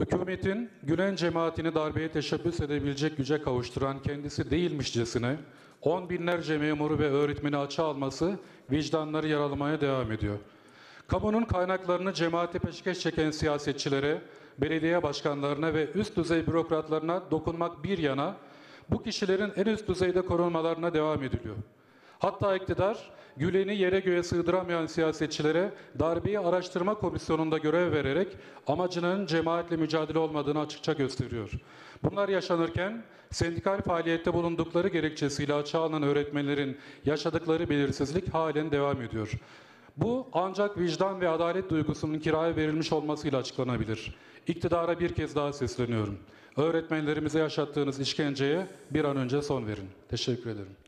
Hükümetin Gülen cemaatini darbeye teşebbüs edebilecek güce kavuşturan kendisi değilmişcesine on binlerce memuru ve öğretmeni açığa alması vicdanları yaralamaya devam ediyor. Kamunun kaynaklarını cemaate peşkeş çeken siyasetçilere, belediye başkanlarına ve üst düzey bürokratlarına dokunmak bir yana bu kişilerin en üst düzeyde korunmalarına devam ediliyor. Hatta iktidar Gülen'i yere göğe sığdıramayan siyasetçilere darbeyi araştırma komisyonunda görev vererek amacının cemaatle mücadele olmadığını açıkça gösteriyor. Bunlar yaşanırken sendikal faaliyette bulundukları gerekçesiyle açığa alınan öğretmenlerin yaşadıkları belirsizlik halen devam ediyor. Bu ancak vicdan ve adalet duygusunun kiraya verilmiş olmasıyla açıklanabilir. İktidara bir kez daha sesleniyorum. Öğretmenlerimize yaşattığınız işkenceye bir an önce son verin. Teşekkür ederim.